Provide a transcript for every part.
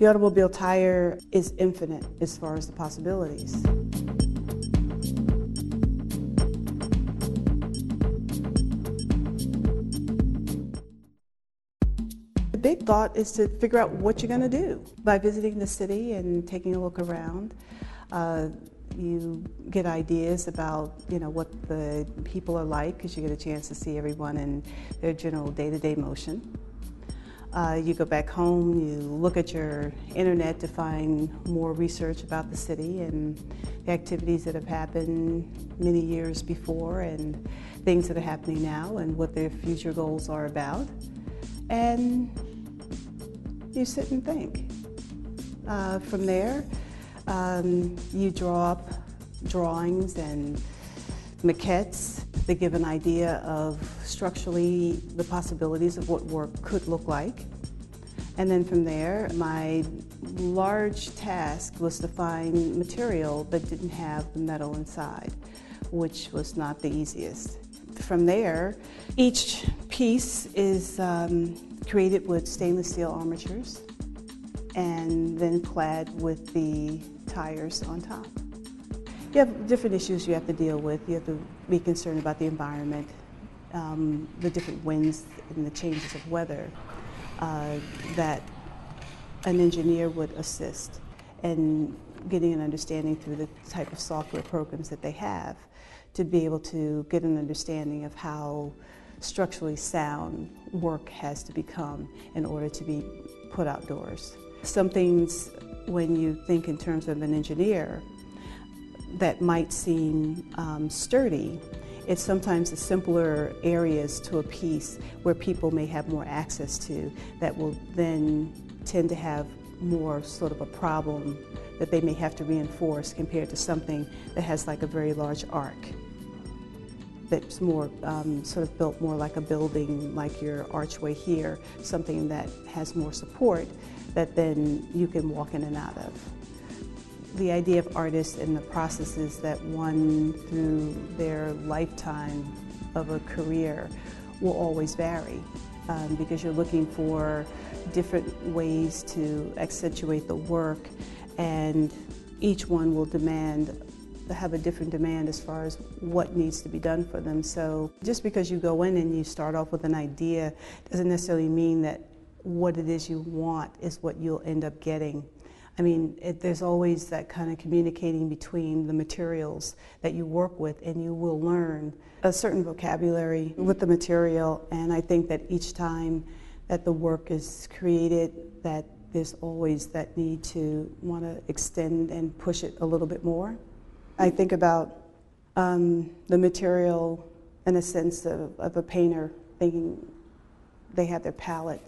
The automobile tire is infinite as far as the possibilities. The big thought is to figure out what you're going to do by visiting the city and taking a look around. Uh, you get ideas about you know what the people are like because you get a chance to see everyone in their general day-to-day motion. Uh, you go back home, you look at your internet to find more research about the city and the activities that have happened many years before and things that are happening now and what their future goals are about. And you sit and think. Uh, from there, um, you draw up drawings and maquettes that give an idea of structurally the possibilities of what work could look like. And then from there, my large task was to find material that didn't have the metal inside, which was not the easiest. From there, each piece is um, created with stainless steel armatures and then clad with the tires on top. You have different issues you have to deal with. You have to be concerned about the environment, um, the different winds and the changes of weather uh, that an engineer would assist and getting an understanding through the type of software programs that they have to be able to get an understanding of how structurally sound work has to become in order to be put outdoors. Some things, when you think in terms of an engineer, that might seem um, sturdy, it's sometimes the simpler areas to a piece where people may have more access to that will then tend to have more sort of a problem that they may have to reinforce compared to something that has like a very large arc that's more um, sort of built more like a building, like your archway here, something that has more support that then you can walk in and out of. The idea of artists and the processes that one through their lifetime of a career will always vary um, because you're looking for different ways to accentuate the work and each one will demand have a different demand as far as what needs to be done for them. So just because you go in and you start off with an idea doesn't necessarily mean that what it is you want is what you'll end up getting. I mean, it, there's always that kind of communicating between the materials that you work with, and you will learn a certain vocabulary with the material. And I think that each time that the work is created, that there's always that need to want to extend and push it a little bit more. I think about um, the material in a sense of, of a painter thinking they have their palette.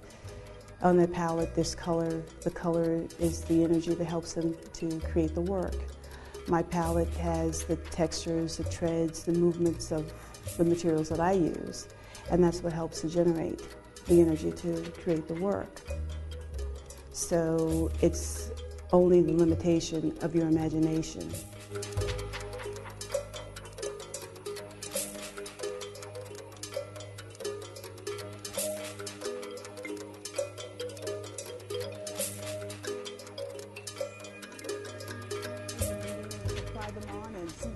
On their palette, this color, the color is the energy that helps them to create the work. My palette has the textures, the treads, the movements of the materials that I use, and that's what helps to generate the energy to create the work. So it's only the limitation of your imagination.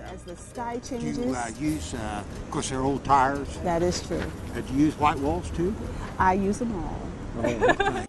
As the sky changes. Do you uh, use, uh, of course, they're old tires. That is true. Uh, do you use white walls too? I use them all. Oh, okay.